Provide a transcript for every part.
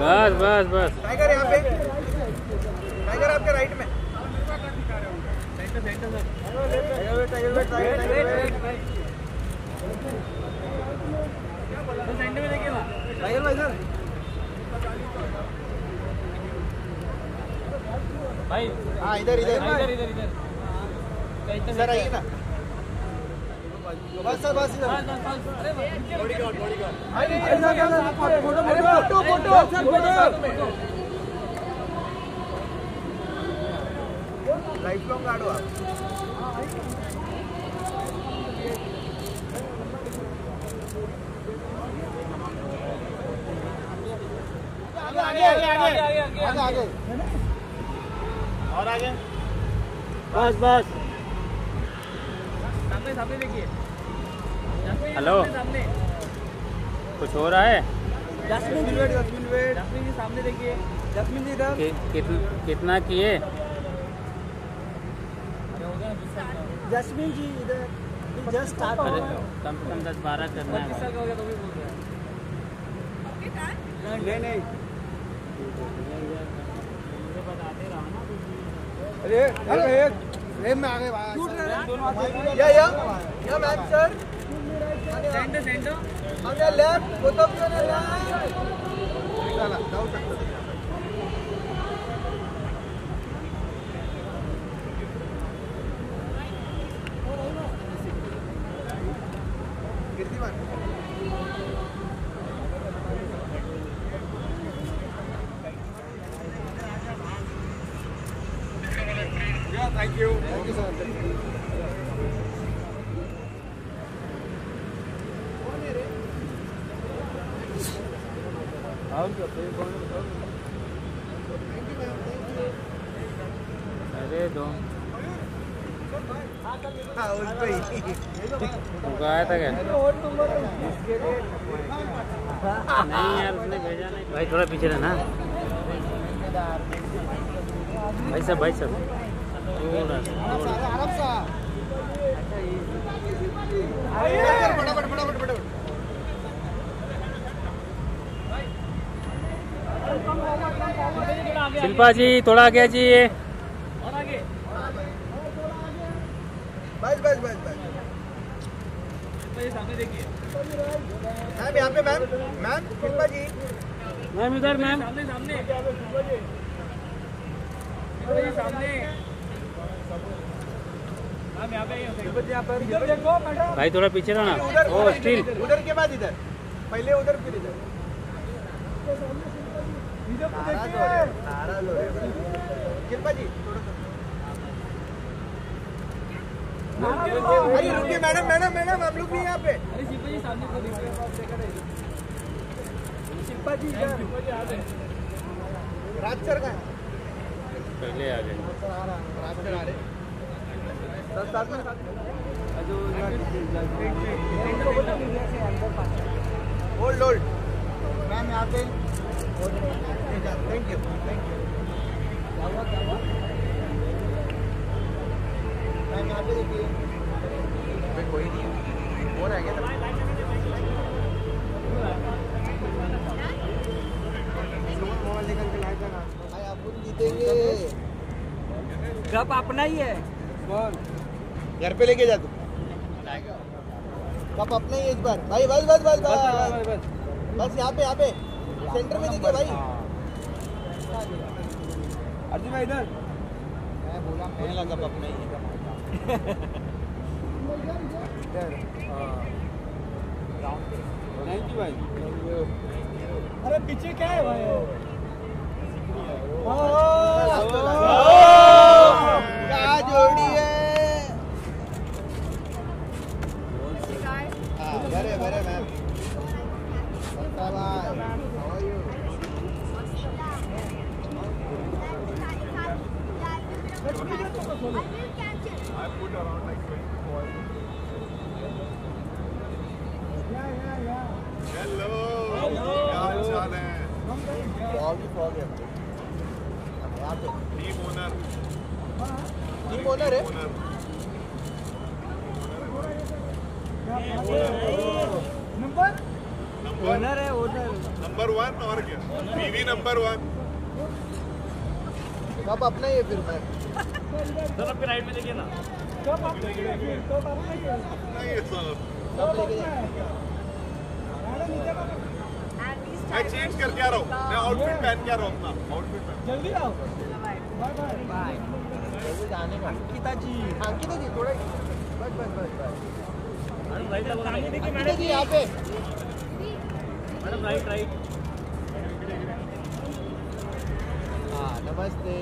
बस बस बस। टाइगर यहाँ पे। टाइगर आपके राइट में। टाइगर भाई सर भाई हाँ इधर इधर। इधर इधर इधर। सर आइए ना। बस सर बस इधर photo photo photo life long guard हो आप आगे आगे आगे आगे आगे और आगे? बस बस। सामने सामने देखिए। हेलो। कुछ हो रहा है? Jasmin wait Jasmin wait. Jasmine ji सामने देखिए। जस्मिन जी इधर। कितना किए? जस्मिन जी इधर। जस्ट अरे कम से कम दस बारह करना है हो तो भी बोल रहे हैं। नहीं नहीं अरे अरे एक फ्रेम आ गए भाई या या या ma'am sir? Centre centre you on your left. चला, जाऊ शकतो. thank you. Thank you, sir. अरे दो। आया था क्या? नहीं यार, उसने भेजा नहीं। भाई, थोड़ा पीछे रहना। भाई साहब भाई साहब। शिल्पा जी थोड़ा आगे देखिए मैम यहाँ पे ma'am ma'am Shilpa ji ma'am इधर मैम। सामने सामने सामने मैम यहाँ पे होते यहाँ पर इधर देखो मैडम भाई थोड़ा पीछे रहना। ओ स्टिल उधर के बाद इधर। पहले उधर फिर इधर। अरे रुकिए मैडम मैडम मैडम हम लोग भी यहाँ पे। अरे शिल्पा जी सामने को देखिए शिल्पा जी राज सर का पहले आ गए राज सर आ रहे दस सात में जो होल्ड होल्ड मैम यहाँ पे। देखिए कोई नहीं है मोबाइल निकल के भाई जीतेंगे कप अपना ही। है घर पे लेके जा तू। कप अपना ही है इस बार। भाई बस बस बस बस। बस यहाँ पे यहाँ पे। सेंटर में देखिए भाई। अर्जुन भाई इधर। मैं बोला मेरा कप अपना ही है थैंक यू भाई। अरे पीछे क्या है भाई? क्या जोड़ी है? हाँ, बरे बरे ma'am bye how are you fog he fog है यहाँ पे टीम ओनर है नंबर owner है ओनर नंबर वन और क्या? बीवी नंबर वन अब अपना ही फिर मैं सर आपके राइट में देखिए ना। कब कब लेंगे सर सब मैं चेंज करके आ रहा हूँ। मैं आउटफिट पहन के आ रहा हूँ अपना। आउटफिट पहन। जल्दी आओ। बाय बाय जल्दी जाने का। अंकिता जी। अंकिता जी थोड़ा बस बस बस बस। मैडम राइट सामने अंकिता जी। यहाँ पे। हाँ नमस्ते।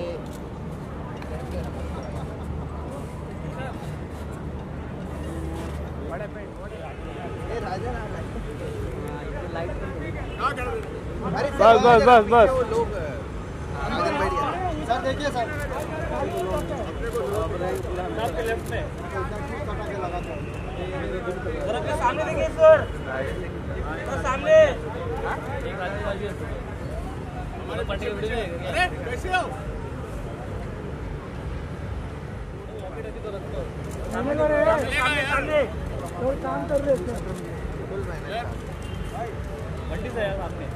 ए, राजा ना लाइट हाँ। अरे बस, बस, बस, बस। वो लोग अंदर बैठ गए सर देखिए सर। आपके लेफ़्ट में सामने देखिए सर सर सामने काम कर रहे हैं। बंटी से है सामने